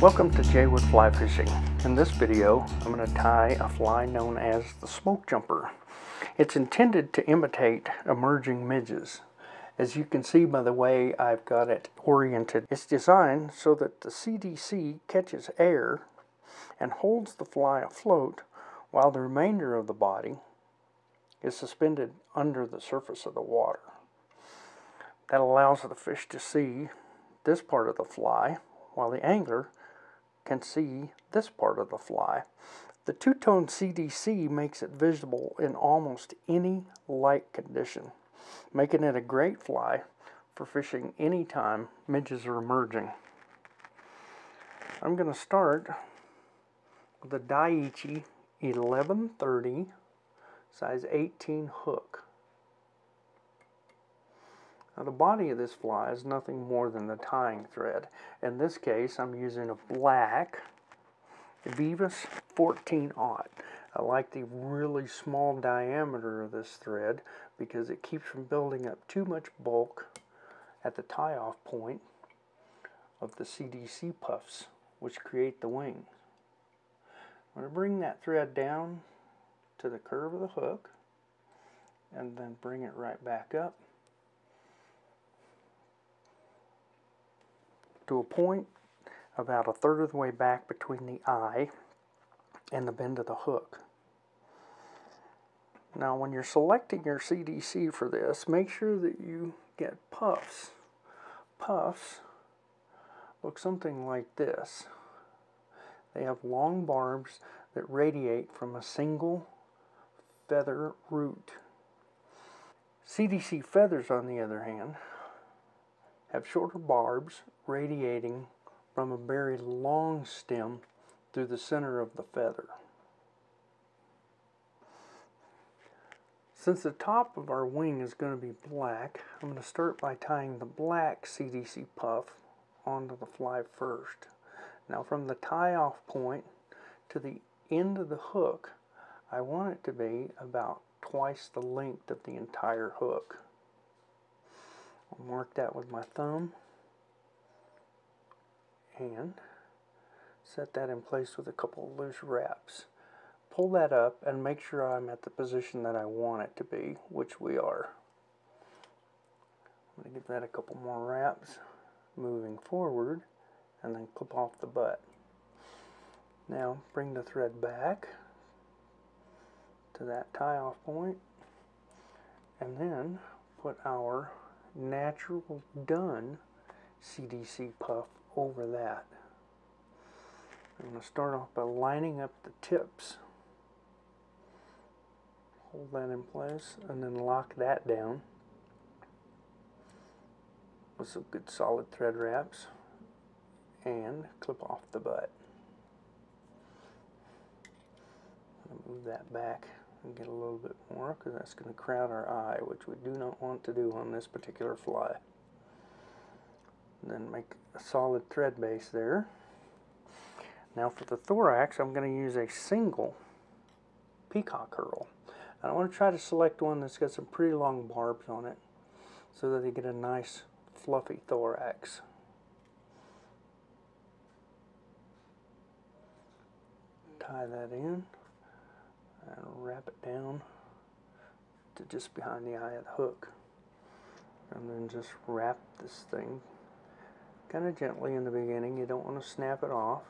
Welcome to JWood Fly Fishing. In this video, I'm going to tie a fly known as the smoke jumper. It's intended to imitate emerging midges. As you can see by the way I've got it oriented, it's designed so that the CDC catches air and holds the fly afloat while the remainder of the body is suspended under the surface of the water. That allows the fish to see this part of the fly while the angler can see this part of the fly. The two-tone CDC makes it visible in almost any light condition, making it a great fly for fishing anytime midges are emerging. I'm going to start with a Daiichi 1130 size 18 hook. Now the body of this fly is nothing more than the tying thread. In this case I'm using a black Veevus 14 aught. I like the really small diameter of this thread because it keeps from building up too much bulk at the tie-off point of the CDC puffs which create the wings. I'm going to bring that thread down to the curve of the hook and then bring it right back up to a point about a third of the way back between the eye and the bend of the hook. Now when you're selecting your CDC for this, make sure that you get puffs. Puffs look something like this. They have long barbs that radiate from a single feather root. CDC feathers, on the other hand, have shorter barbs radiating from a very long stem through the center of the feather. Since the top of our wing is going to be black, I'm going to start by tying the black CDC puff onto the fly first. Now from the tie-off point to the end of the hook, I want it to be about twice the length of the entire hook. I'll mark that with my thumb and set that in place with a couple loose wraps. Pull that up and make sure I'm at the position that I want it to be, which we are. I'm going to give that a couple more wraps, moving forward, and then clip off the butt. Now bring the thread back to that tie off point and then put our natural dun CDC puff over that. I'm going to start off by lining up the tips. Hold that in place and then lock that down with some good solid thread wraps and clip off the butt. move that back and get a little bit more because that's going to crowd our eye, which we do not want to do on this particular fly. Then make a solid thread base there. Now for the thorax, I'm going to use a single peacock herl And I want to try to select one that's got some pretty long barbs on it so that you get a nice fluffy thorax. Tie that in wrap it down to just behind the eye of the hook and then just wrap this thing kind of gently in the beginning. You don't want to snap it off.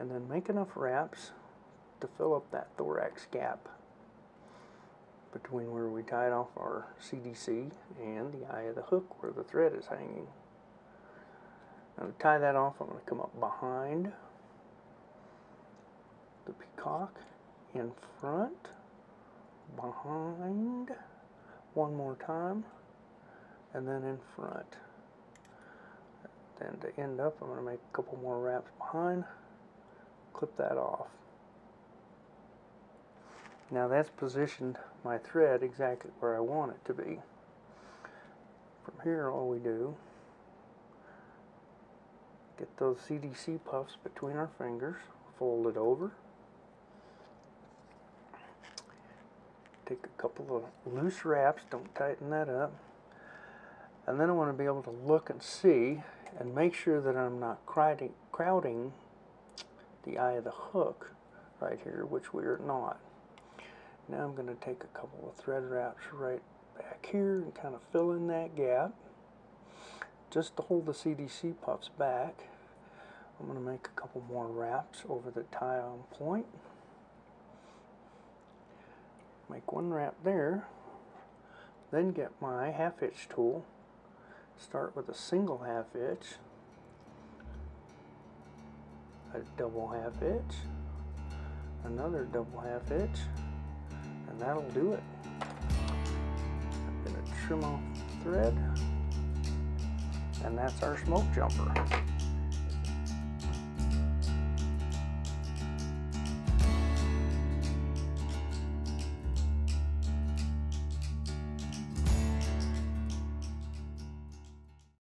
And then make enough wraps to fill up that thorax gap between where we tied off our CDC and the eye of the hook where the thread is hanging. Now to tie that off I'm going to come up behind the peacock in front, behind, one more time, and then in front. Then to end up, I'm going to make a couple more wraps behind, clip that off. Now that's positioned my thread exactly where I want it to be. From here, all we do, get those CDC puffs between our fingers, fold it over, take a couple of loose wraps, don't tighten that up. And then I want to be able to look and see and make sure that I'm not crowding, the eye of the hook right here, which we're not. Now I'm going to take a couple of thread wraps right back here and kind of fill in that gap just to hold the CDC puffs back. I'm going to make a couple more wraps over the tie-on point. Make one wrap there, then get my half hitch tool, start with a single half hitch, a double half hitch, another double half hitch, and that'll do it. I'm to trim off the thread, and that's our smoke jumper.